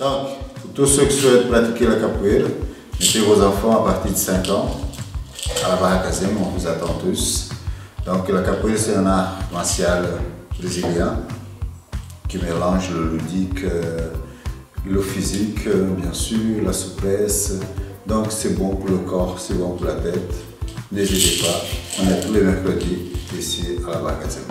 Donc, pour tous ceux qui souhaitent pratiquer la capoeira, mettez vos enfants à partir de 5 ans à la Barracazem, on vous attend tous. Donc la capoeira c'est un art martial brésilien qui mélange le ludique, euh, le physique, bien sûr, la souplesse. Donc c'est bon pour le corps, c'est bon pour la tête. N'hésitez pas, on est tous les mercredis ici à la Barracazem.